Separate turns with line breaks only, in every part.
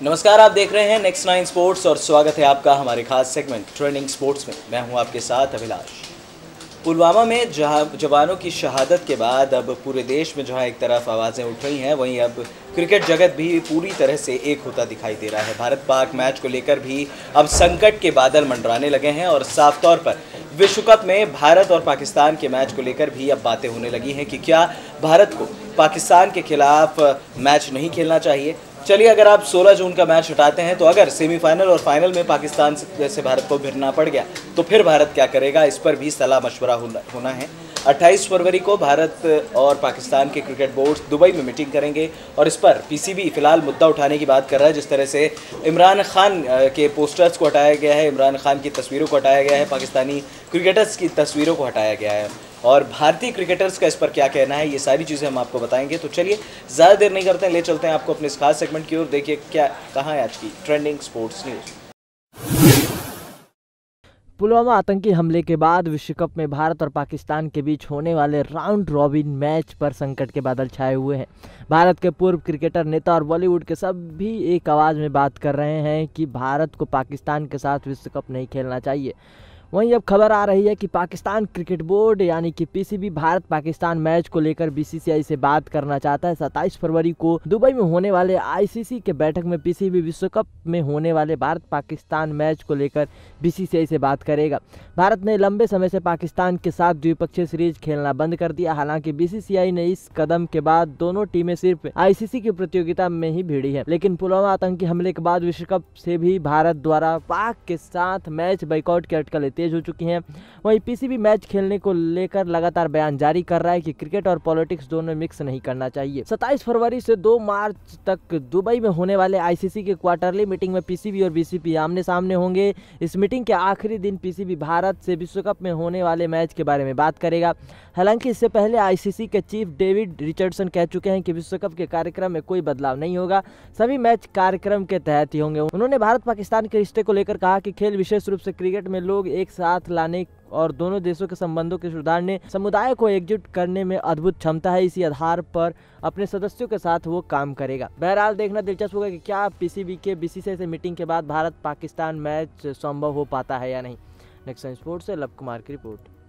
नमस्कार, आप देख रहे हैं नेक्स्ट नाइन स्पोर्ट्स और स्वागत है आपका हमारे खास सेगमेंट ट्रेंडिंग स्पोर्ट्स में। मैं हूँ आपके साथ अभिलाष। पुलवामा में जहाँ, जवानों की शहादत के बाद अब पूरे देश में जहाँ एक तरफ़ आवाज़ें उठ रही हैं, वहीं अब क्रिकेट जगत भी पूरी तरह से एक होता दिखाई दे रहा है। भारत पाक मैच को लेकर भी अब संकट के बादल मंडराने लगे हैं और साफ़ तौर पर विश्व कप में भारत और पाकिस्तान के मैच को लेकर भी अब बातें होने लगी हैं कि क्या भारत को पाकिस्तान के खिलाफ मैच नहीं खेलना चाहिए। चलिए, अगर आप 16 जून का मैच हटाते हैं तो अगर सेमीफाइनल और फाइनल में पाकिस्तान जैसे भारत को भिड़ना पड़ गया तो फिर भारत क्या करेगा? इस पर भी सलाह मशवरा होना है। 28 फरवरी को भारत और पाकिस्तान के क्रिकेट बोर्ड दुबई में मीटिंग करेंगे और इस पर पीसीबी फ़िलहाल मुद्दा उठाने की बात कर रहा है, जिस तरह से इमरान खान के पोस्टर्स को हटाया गया है, इमरान खान की तस्वीरों को हटाया गया है, पाकिस्तानी क्रिकेटर्स की तस्वीरों को हटाया गया है। और भारतीय क्रिकेटर्स का इस पर क्या कहना है, ये सारी चीज़ें हम आपको बताएँगे। तो चलिए, ज़्यादा देर नहीं करते हैं, ले चलते हैं आपको अपने इस खास सेगमेंट की ओर। देखिए क्या, कहाँ है आज की ट्रेंडिंग स्पोर्ट्स न्यूज़
पुलवामा आतंकी हमले के बाद विश्व कप में भारत और पाकिस्तान के बीच होने वाले राउंड रॉबिन मैच पर संकट के बादल छाए हुए हैं। भारत के पूर्व क्रिकेटर नेता और बॉलीवुड के सब भी एक आवाज़ में बात कर रहे हैं कि भारत को पाकिस्तान के साथ विश्व कप नहीं खेलना चाहिए। वहीं अब खबर आ रही है कि पाकिस्तान क्रिकेट बोर्ड यानी कि पीसीबी भारत पाकिस्तान मैच को लेकर बीसीसीआई से बात करना चाहता है। 27 फरवरी को दुबई में होने वाले आईसीसी के बैठक में पीसीबी विश्व कप में होने वाले भारत पाकिस्तान मैच को लेकर बीसीसीआई से बात करेगा। भारत ने लंबे समय से पाकिस्तान के साथ द्विपक्षीय सीरीज़ खेलना बंद कर दिया। हालाँकि बीसीसीआई ने इस कदम के बाद दोनों टीमें सिर्फ़ आईसीसी की प्रतियोगिता में ही भिड़ी है। लेकिन पुलवामा आतंकी हमले के बाद विश्व कप से भी भारत द्वारा पाक के साथ मैच बाइकआउट की अटकल तेज हो चुकी हैं। वहीं पीसीबी मैच खेलने को लेकर लगातार बयान जारी कर रहा है कि क्रिकेट और पॉलिटिक्स दोनों मिक्स नहीं करना चाहिए। 27 फरवरी से 2 मार्च तक दुबई में होने वाले आईसीसी के क्वार्टरली मीटिंग में पीसीबी और बीसीपी आमने सामने होंगे। इस मीटिंग के आखिरी दिन पीसीबी भारत से विश्व कप में होने वाले मैच के बारे में बात करेगा। हालाँकि इससे पहले आईसीसी के चीफ डेविड रिचर्डसन कह चुके हैं कि विश्व कप के कार्यक्रम में कोई बदलाव नहीं होगा। सभी मैच कार्यक्रम के तहत ही होंगे। उन्होंने भारत पाकिस्तान के रिश्ते को लेकर कहा कि खेल विशेष रूप से क्रिकेट में लोग एक साथ लाने और दोनों देशों के संबंधों के सुधारने समुदाय को एकजुट करने में अद्भुत क्षमता है। इसी आधार पर अपने सदस्यों के साथ वो काम करेगा। बहरहाल देखना दिलचस्प होगा कि क्या पीसीबी के बीसीसीआई से मीटिंग के बाद भारत पाकिस्तान मैच संभव हो पाता है या नहीं। नेक्स्ट स्पोर्ट्स से लव कुमार की रिपोर्ट।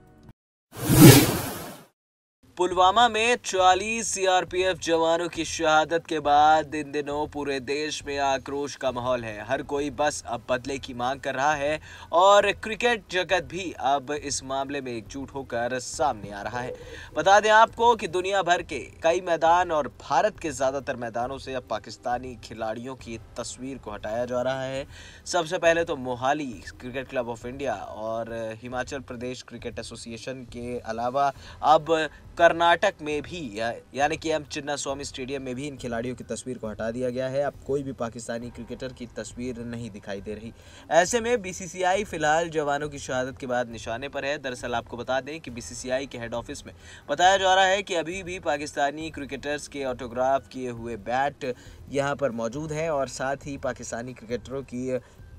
पुलवामा में 40 सीआरपीएफ जवानों की शहादत के बाद इन दिनों पूरे देश में आक्रोश का माहौल है। हर कोई बस अब बदले की मांग कर रहा है और क्रिकेट जगत भी अब इस मामले में एकजुट होकर सामने आ रहा है। बता दें आपको कि दुनिया भर के कई मैदान और भारत के ज़्यादातर मैदानों से अब पाकिस्तानी खिलाड़ियों की तस्वीर को हटाया जा रहा है। सबसे पहले तो Mohali cricket club of India और हिमाचल प्रदेश क्रिकेट एसोसिएशन के अलावा अब कर्नाटक में भी यानी कि एम चिन्ना स्वामी स्टेडियम में भी इन खिलाड़ियों की तस्वीर को हटा दिया गया है। अब कोई भी पाकिस्तानी क्रिकेटर की तस्वीर नहीं दिखाई दे रही। ऐसे में बीसीसीआई फ़िलहाल जवानों की शहादत के बाद निशाने पर है। दरअसल आपको बता दें कि बीसीसीआई के हेड ऑफ़िस में बताया जा रहा है कि अभी भी पाकिस्तानी क्रिकेटर्स के ऑटोग्राफ किए हुए बैट यहाँ पर मौजूद हैं और साथ ही पाकिस्तानी क्रिकेटरों की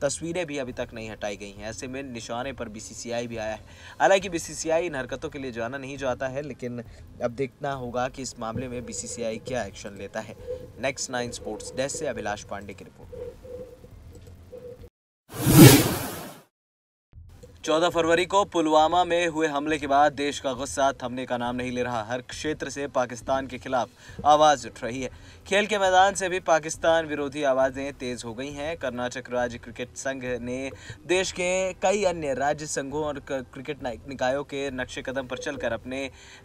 तस्वीरें भी अभी तक नहीं हटाई गई हैं। ऐसे में निशाने पर बीसीसीआई भी आया है। हालाँकि बीसीसीआई इन हरकतों के लिए जाना नहीं चाहता है, लेकिन अब देखना होगा कि इस मामले में बीसीसीआई क्या एक्शन लेता है। नेक्स्ट नाइन स्पोर्ट्स डेस्क से अभिलाष पांडे की रिपोर्ट। चौदह फरवरी को पुलवामा में हुए हमले के बाद देश का गुस्सा थमने का नाम नहीं ले रहा। हर क्षेत्र से पाकिस्तान के खिलाफ आवाज़ उठ रही है। खेल के मैदान से भी पाकिस्तान विरोधी आवाज़ें तेज़ हो गई हैं। कर्नाटक राज्य क्रिकेट संघ ने देश के कई अन्य राज्य संघों और क्रिकेट निकायों के नक्शे कदम पर चलकर अपने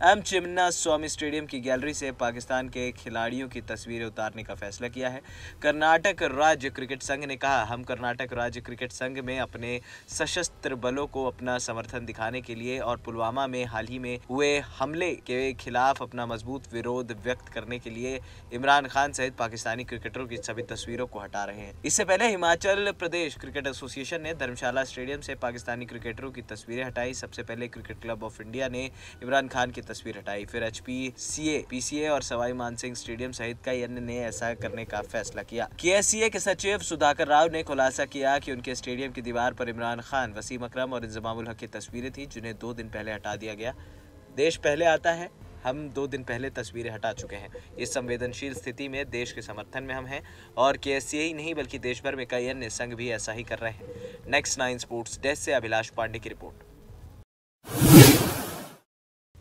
एम चिमन्ना स्वामी स्टेडियम की गैलरी से पाकिस्तान के खिलाड़ियों की तस्वीरें उतारने का फैसला किया है। कर्नाटक राज्य क्रिकेट संघ ने कहा, हम कर्नाटक राज्य क्रिकेट संघ में अपने सशस्त्र बलों को अपना समर्थन दिखाने के लिए और पुलवामा में हाल ही में हुए हमले के खिलाफ अपना मज़बूत विरोध व्यक्त करने के लिए इमरान खान सहित पाकिस्तानी क्रिकेटरों की सभी तस्वीरों को हटा रहे हैं। इससे पहले हिमाचल प्रदेश क्रिकेट एसोसिएशन ने धर्मशाला स्टेडियम से पाकिस्तानी क्रिकेटरों की तस्वीरें हटाई। सबसे पहले क्रिकेट क्लब ऑफ़ इंडिया ने इमरान खान की तस्वीर हटाई। फिर एच पी सी और सवाई मानसिंह स्टेडियम सहित कई अन्य ने ऐसा करने का फैसला किया। के के सचिव सुधाकर राव ने खुलासा किया कि उनके स्टेडियम की दीवार पर इमरान खान, वसीम अक्रम और इंजमाम हक की तस्वीरें थी, जिन्हें दो दिन पहले हटा दिया गया। देश पहले आता है हम दो दिन पहले तस्वीरें हटा चुके हैं। इस संवेदनशील स्थिति में देश के समर्थन में हम हैं और के ही नहीं, बल्कि देश भर में कई अन्य संघ भी ऐसा ही कर रहे हैं। नेक्स्ट नाइन स्पोर्ट्स डेस्क से अभिलाष पांडे की रिपोर्ट।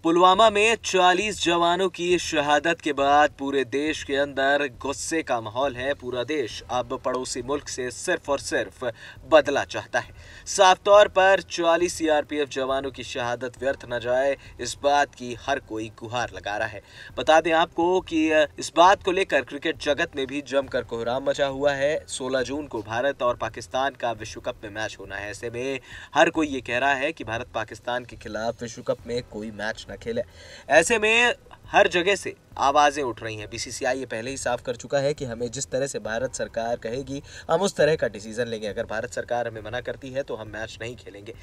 पुलवामा में 40 जवानों की शहादत के बाद पूरे देश के अंदर गुस्से का माहौल है। पूरा देश अब पड़ोसी मुल्क से सिर्फ़ और सिर्फ़ बदला चाहता है। साफ़ तौर पर 40 सीआरपीएफ जवानों की शहादत व्यर्थ न जाए, इस बात की हर कोई गुहार लगा रहा है। बता दें आपको कि इस बात को लेकर क्रिकेट जगत में भी जमकर कोहराम मचा हुआ है। 16 जून को भारत और पाकिस्तान का विश्व कप में मैच होना है। ऐसे में हर कोई ये कह रहा है कि भारत पाकिस्तान के खिलाफ विश्व कप में कोई मैच न खेले ऐसे में हर जगह से आवाज़ें उठ रही हैं। बीसीसीआई ये पहले ही साफ़ कर चुका है कि हमें जिस तरह से भारत सरकार कहेगी, हम उस तरह का डिसीज़न लेंगे। अगर भारत सरकार हमें मना करती है तो हम मैच नहीं खेलेंगे।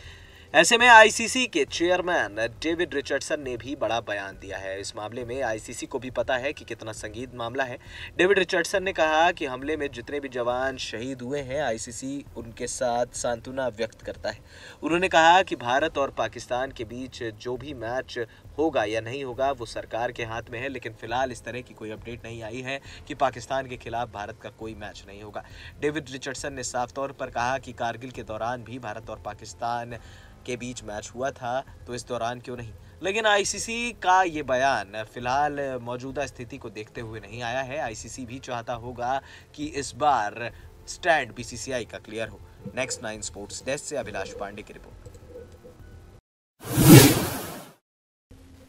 ऐसे में आईसीसी के चेयरमैन डेविड रिचर्डसन ने भी बड़ा बयान दिया है। इस मामले में आईसीसी को भी पता है कि कितना संगीत मामला है। डेविड रिचर्डसन ने कहा कि हमले में जितने भी जवान शहीद हुए हैं आईसीसी उनके साथ सांत्वना व्यक्त करता है। उन्होंने कहा कि भारत और पाकिस्तान के बीच जो भी मैच होगा या नहीं होगा, वो सरकार के हाथ में है, लेकिन फ़िलहाल इस तरह की कोई अपडेट नहीं आई है कि पाकिस्तान के खिलाफ भारत का कोई मैच नहीं होगा। डेविड रिचर्डसन ने साफ़ तौर पर कहा कि कारगिल के दौरान भी भारत और पाकिस्तान के बीच मैच हुआ था तो इस दौरान क्यों नहीं? लेकिन आईसीसी का ये बयान फ़िलहाल मौजूदा स्थिति को देखते हुए नहीं आया है। आईसीसी भी चाहता होगा कि इस बार स्टैंड बीसीसीआई का क्लियर हो। नेक्स्ट नाइन स्पोर्ट्स डेस्क से अभिलाष पांडे की रिपोर्ट।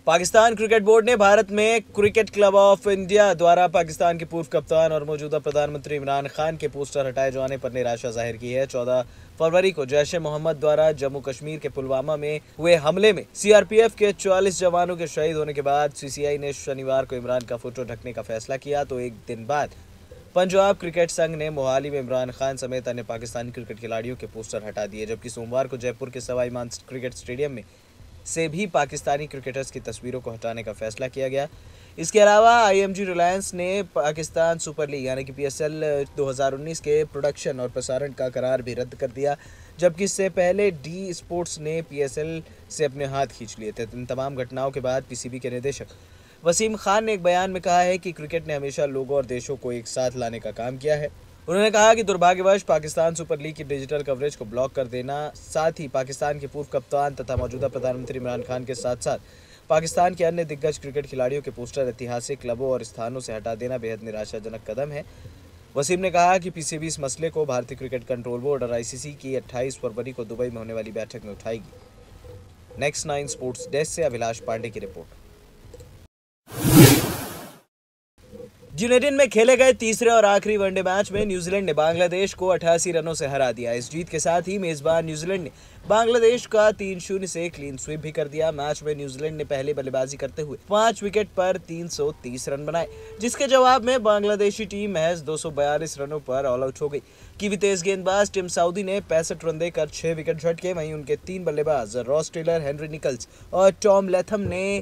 पाकिस्तान क्रिकेट बोर्ड ने भारत में क्रिकेट क्लब ऑफ़ इंडिया द्वारा पाकिस्तान के पूर्व कप्तान और मौजूदा प्रधानमंत्री इमरान खान के पोस्टर हटाए जाने पर निराशा ज़ाहिर की है। चौदह फरवरी को जैश मोहम्मद द्वारा जम्मू कश्मीर के पुलवामा में हुए हमले में सीआरपीएफ के 44 जवानों के शहीद होने के बाद सीसीआई ने शनिवार को इमरान का फ़ोटो ढकने का फैसला किया तो एक दिन बाद पंजाब क्रिकेट संघ ने मोहाली में इमरान खान समेत अन्य पाकिस्तानी क्रिकेट खिलाड़ियों के पोस्टर हटा दिए, जबकि सोमवार को जयपुर के सवाई मान क्रिकेट स्टेडियम में से भी पाकिस्तानी क्रिकेटर्स की तस्वीरों को हटाने का फैसला किया गया। इसके अलावा आईएमजी रिलायंस ने पाकिस्तान सुपर लीग यानी कि पीएसएल 2019 के प्रोडक्शन और प्रसारण का करार भी रद्द कर दिया, जबकि इससे पहले डी स्पोर्ट्स ने पीएसएल से अपने हाथ खींच लिए थे। इन तमाम घटनाओं के बाद पीसीबी के निदेशक वसीम खान ने एक बयान में कहा है कि क्रिकेट ने हमेशा लोगों और देशों को एक साथ लाने का काम किया है। उन्होंने कहा कि दुर्भाग्यवश पाकिस्तान सुपर लीग की डिजिटल कवरेज को ब्लॉक कर देना, साथ ही पाकिस्तान के पूर्व कप्तान तथा मौजूदा प्रधानमंत्री इमरान खान के साथ साथ पाकिस्तान के अन्य दिग्गज क्रिकेट खिलाड़ियों के पोस्टर ऐतिहासिक क्लबों और स्थानों से हटा देना बेहद निराशाजनक कदम है। वसीम ने कहा कि पीसीबी इस मसले को भारतीय क्रिकेट कंट्रोल बोर्ड और आईसीसी की 28 फरवरी को दुबई में होने वाली बैठक में उठाएगी। नेक्स्ट नाइन स्पोर्ट्स डेस्क से अभिलाष पांडे की रिपोर्ट। ड्यूनेडिन में खेले गए तीसरे और आखिरी वनडे मैच में न्यूजीलैंड ने बांग्लादेश को अठासी रनों से हरा दिया। इस जीत के साथ ही मेजबान न्यूजीलैंड ने बांग्लादेश का तीन शून्य से क्लीन स्वीप भी कर दिया। मैच में न्यूजीलैंड ने पहले बल्लेबाजी करते हुए पाँच विकेट पर 330 रन बनाए, जिसके जवाब में बांग्लादेशी टीम महज 242 रनों पर ऑल आउट हो गई। की तेज गेंदबाज टिम साउदी ने पैंसठ रन देकर छह विकेट झटके, वहीं उनके तीन बल्लेबाज रॉस टेलर, हेनरी निकल्स और टॉम लेथम ने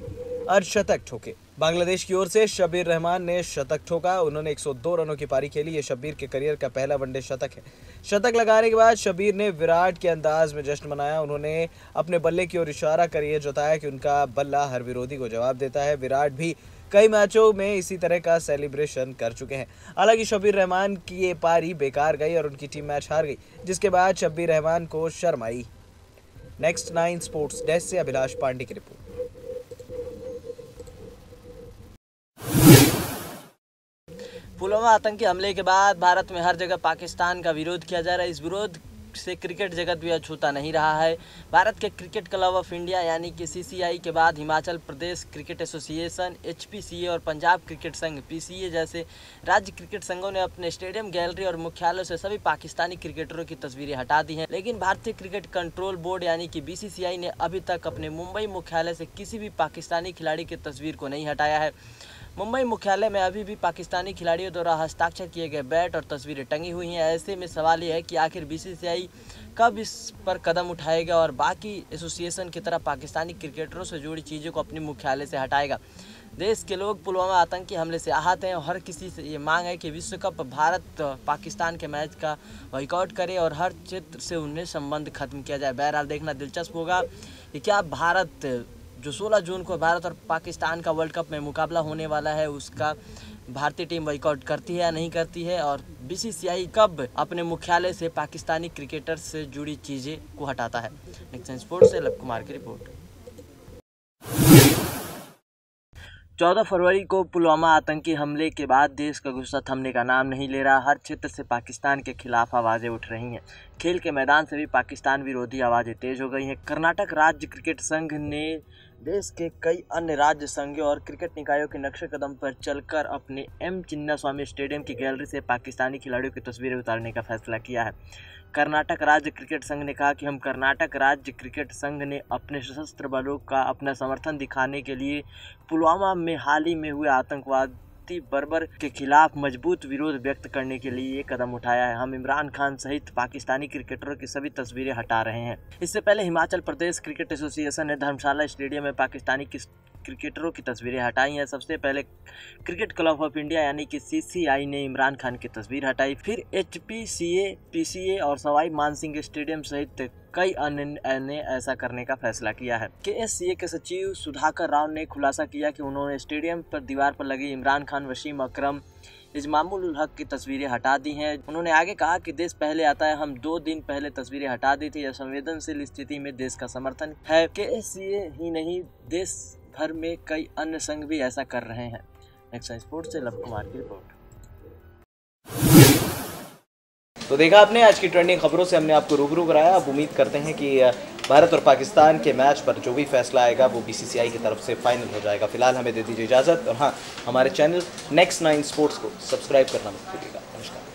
अर्धशतक ठोके। बांग्लादेश की ओर से शबीर रहमान ने शतक ठोका। उन्होंने 102 रनों की पारी खेली। ये शबीर के करियर का पहला वनडे शतक है। शतक लगाने के बाद शबीर ने विराट के अंदाज में जश्न मनाया। उन्होंने अपने बल्ले की ओर इशारा कर ये जताया कि उनका बल्ला हर विरोधी को जवाब देता है। विराट भी कई मैचों में इसी तरह का सेलिब्रेशन कर चुके हैं। हालाँकि शबीर रहमान की ये पारी बेकार गई और उनकी टीम मैच हार गई, जिसके बाद शबीर रहमान को शर्म आई। नेक्स्ट नाइन स्पोर्ट्स डेस्क से अभिलाष पांडे की रिपोर्ट।
पुलवामा आतंकी हमले के बाद भारत में हर जगह पाकिस्तान का विरोध किया जा रहा है। इस विरोध से क्रिकेट जगत भी अछूता नहीं रहा है। भारत के क्रिकेट क्लब ऑफ़ इंडिया यानी कि सीसीआई के बाद Himachal Pradesh cricket association, HPCA और पंजाब क्रिकेट संघ, पीसीए जैसे राज्य क्रिकेट संघों ने अपने स्टेडियम, गैलरी और मुख्यालय से सभी पाकिस्तानी क्रिकेटरों की तस्वीरें हटा दी हैं। लेकिन भारतीय क्रिकेट कंट्रोल बोर्ड यानी कि बीसीसीआई ने अभी तक अपने मुंबई मुख्यालय से किसी भी पाकिस्तानी खिलाड़ी की तस्वीर को नहीं हटाया है। मुंबई मुख्यालय में अभी भी पाकिस्तानी खिलाड़ियों द्वारा हस्ताक्षर किए गए बैट और तस्वीरें टंगी हुई हैं। ऐसे में सवाल यह है कि आखिर बीसीसीआई कब इस पर कदम उठाएगा और बाकी एसोसिएशन की तरह पाकिस्तानी क्रिकेटरों से जुड़ी चीज़ों को अपने मुख्यालय से हटाएगा। देश के लोग पुलवामा आतंकी हमले से आहत हैं और हर किसी से ये मांग है कि विश्व कप भारत, पाकिस्तान के मैच का बाइकआउट करे और हर क्षेत्र से उन्हें संबंध खत्म किया जाए। बहरहाल देखना दिलचस्प होगा कि क्या भारत जो 16 जून को भारत और पाकिस्तान का वर्ल्ड कप में मुकाबला होने वाला है, उसका भारतीय टीम बाइकआउट करती है या नहीं करती है, और बीसीसीआई कब अपने मुख्यालय से पाकिस्तानी क्रिकेटर से जुड़ी चीज़ें को हटाता है। स्पोर्ट्स से कुमार की रिपोर्ट। चौदह फरवरी को पुलवामा आतंकी हमले के बाद देश का गुस्सा थमने का नाम नहीं ले रहा। हर क्षेत्र से पाकिस्तान के खिलाफ आवाज़ें उठ रही हैं। खेल के मैदान से भी पाकिस्तान विरोधी आवाज़ें तेज हो गई हैं। कर्नाटक राज्य क्रिकेट संघ ने देश के कई अन्य राज्य संघों और क्रिकेट निकायों के नक्शे कदम पर चलकर अपने एम चिन्ना स्वामी स्टेडियम की गैलरी से पाकिस्तानी खिलाड़ियों की तस्वीरें उतारने का फैसला किया है। कर्नाटक राज्य क्रिकेट संघ ने कहा कि हम कर्नाटक राज्य क्रिकेट संघ ने अपने सशस्त्र बलों का अपना समर्थन दिखाने के लिए पुलवामा में हाल ही में हुए आतंकवाद बर्बर के खिलाफ मज़बूत विरोध व्यक्त करने के लिए ये कदम उठाया है। हम इमरान खान सहित पाकिस्तानी क्रिकेटरों की सभी तस्वीरें हटा रहे हैं। इससे पहले हिमाचल प्रदेश क्रिकेट एसोसिएशन ने धर्मशाला स्टेडियम में पाकिस्तानी क्रिकेटरों की तस्वीरें हटाई हैं। सबसे पहले क्रिकेट क्लब ऑफ़ इंडिया, यानी कि सीसीआई ने इमरान खान की तस्वीर हटाई। फिर एच पी और सवाई मानसिंह स्टेडियम सहित कई अन्य ने ऐसा करने का फैसला किया है। के एस सी ए के सचिव सुधाकर राव ने खुलासा किया कि उन्होंने स्टेडियम पर दीवार पर लगी इमरान खान, वसीम अकरम, इजमामुल हक की तस्वीरें हटा दी हैं। उन्होंने आगे कहा कि देश पहले आता है, हम दो दिन पहले तस्वीरें हटा दी थी। यह संवेदनशील स्थिति में देश का समर्थन है। के एस ही नहीं, देश भर में कई अन्य संघ भी ऐसा कर रहे हैं। नेक्स्ट स्पोर्ट्स से लव कुमार की रिपोर्ट।
तो देखा आपने, आज की ट्रेंडिंग खबरों से हमने आपको रूबरू कराया। अब उम्मीद करते हैं कि भारत और पाकिस्तान के मैच पर जो भी फैसला आएगा, वो बीसीसीआई की तरफ़ से फाइनल हो जाएगा। फ़िलहाल हमें दे दीजिए इजाज़त और हाँ हमारे चैनल नेक्स्ट नाइन स्पोर्ट्स को सब्सक्राइब करना मत भूलिएगा। नमस्कार।